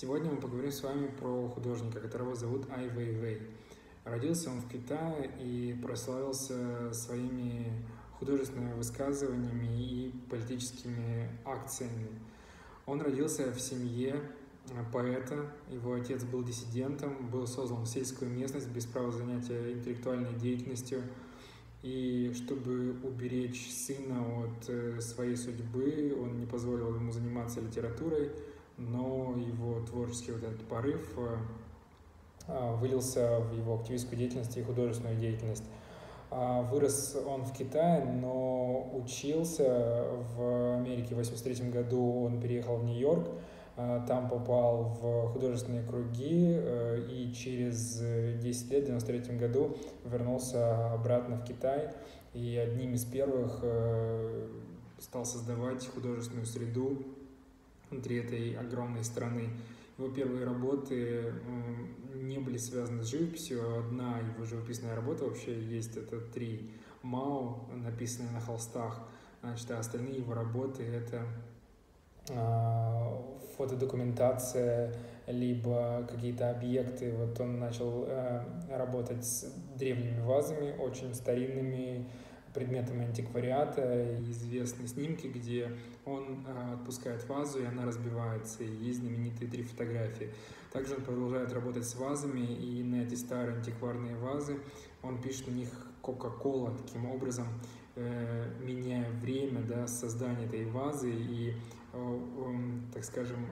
Сегодня мы поговорим с вами про художника, которого зовут Ай Вейвей. Родился он в Китае и прославился своими художественными высказываниями и политическими акциями. Он родился в семье поэта, его отец был диссидентом, был создан в сельскую местность без права занятия интеллектуальной деятельностью. И чтобы уберечь сына от э, своей судьбы, он не позволил ему заниматься литературой, но его творческий вот этот порыв э, а, вылился в его активистскую деятельность и художественную деятельность. А, вырос он в Китае, но учился в Америке. В 1983 году он переехал в Нью-Йорк, а, там попал в художественные круги э, и через 10 лет, в 1993 году, вернулся обратно в Китай и одним из первых э, стал создавать художественную среду внутри этой огромной страны. Его первые работы не были связаны с живописью. Одна его живописная работа вообще есть, это три Мао, написанные на холстах. Значит, а остальные его работы это а, фотодокументация, либо какие-то объекты. Вот он начал э, работать с древними вазами, очень старинными, предметами антиквариата. Известны снимки, где он э, отпускает вазу, и она разбивается, и есть знаменитые три фотографии. Также он продолжает работать с вазами, и на эти старые антикварные вазы он пишет на них Кока-Кола, таким образом э, меняя время да, создания этой вазы и, э, так скажем,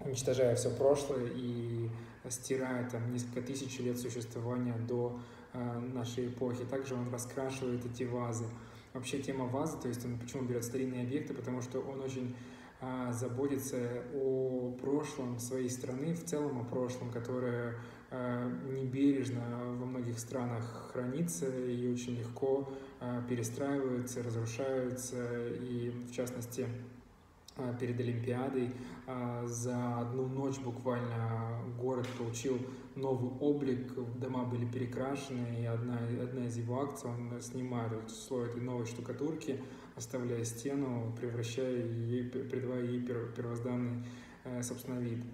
уничтожая все прошлое и стирая там несколько тысяч лет существования до Э, нашей эпохи. Также он раскрашивает эти вазы. Вообще тема вазы, то есть он почему берет старинные объекты, потому что он очень а, заботится о прошлом своей страны, в целом о прошлом, которое а, небережно во многих странах хранится и очень легко перестраивается, разрушается, и в частности перед Олимпиадой. А, за одну ночь буквально город получил новый облик, дома были перекрашены, и одна, одна из его акций, он снимает слой этой новой штукатурки, оставляя стену, превращая ее, придавая ей первозданный, э, собственно, вид.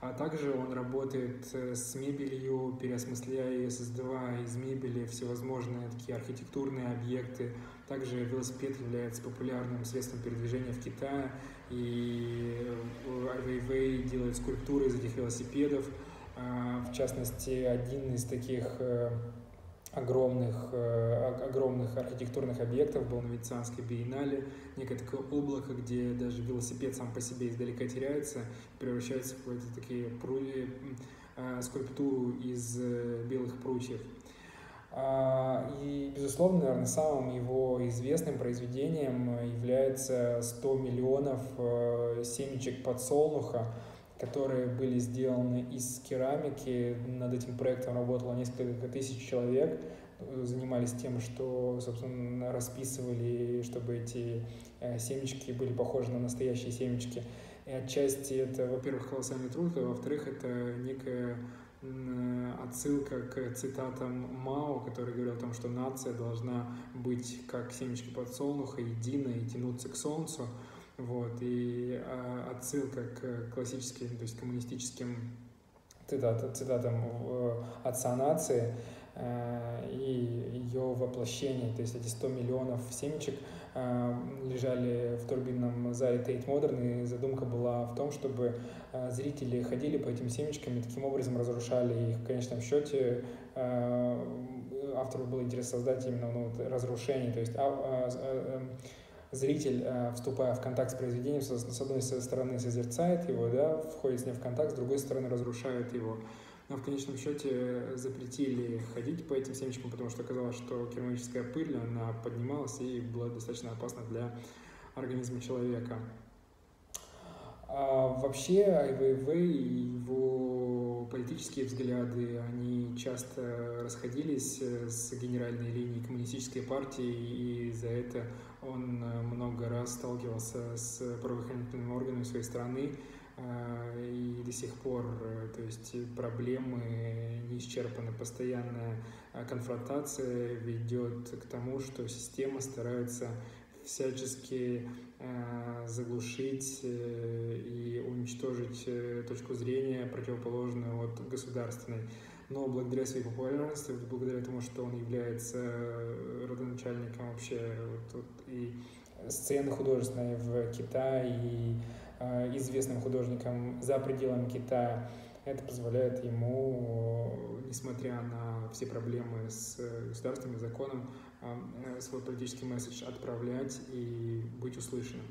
А также он работает э, с мебелью, переосмысляя ее, создавая из мебели всевозможные такие архитектурные объекты. Также велосипед является популярным средством передвижения в Китае, и Ай Вейвей делает скульптуры из этих велосипедов. А, в частности, один из таких э, огромных, э, огромных архитектурных объектов был на Венецианской биеннале, некое такое облако, где даже велосипед сам по себе издалека теряется, превращается в какие-то такие пру... Э, скульптуру из э, белых прутьев. А, и, безусловно, наверное, самым его известным произведением является 100 миллионов семечек подсолнуха, которые были сделаны из керамики. Над этим проектом работало несколько тысяч человек, занимались тем, что, собственно, расписывали, чтобы эти э, семечки были похожи на настоящие семечки. И отчасти это, во-первых, колоссальный труд, а во-вторых, это некая отсылка к цитатам Мао, который говорил о том, что нация должна быть как семечки подсолнуха, единая и тянуться к солнцу. Вот, и а, отсылка к классическим, то есть коммунистическим цитат, цитатам э, отца нации э, и ее воплощение, то есть эти 100 миллионов семечек э, лежали в турбинном зале Тейт Модерн, и задумка была в том, чтобы зрители ходили по этим семечкам и таким образом разрушали их. В конечном счете автору было интересно создать именно ну, разрушение, то есть а, а, зритель, э, вступая в контакт с произведением, с одной стороны созерцает его, да, входит с ним в контакт, с другой стороны разрушает его. Но в конечном счете запретили ходить по этим семечкам, потому что оказалось, что керамическая пыль, она поднималась и была достаточно опасна для организма человека. А вообще АйВВ и его политические взгляды, они часто расходились с генеральной линией коммунистической партии, и за это он много раз сталкивался с правоохранительными органами своей страны, а, и до сих пор, то есть проблемы не исчерпаны, постоянная конфронтация ведет к тому, что система старается всячески э, заглушить э, и уничтожить э, точку зрения противоположную от государственной. Но благодаря своей популярности, благодаря тому, что он является родоначальником вообще вот, вот, и сцены художественной в Китае и э, известным художником за пределами Китая, это позволяет ему, несмотря на все проблемы с государственным законом, э, свой политический месседж отправлять и быть услышанным.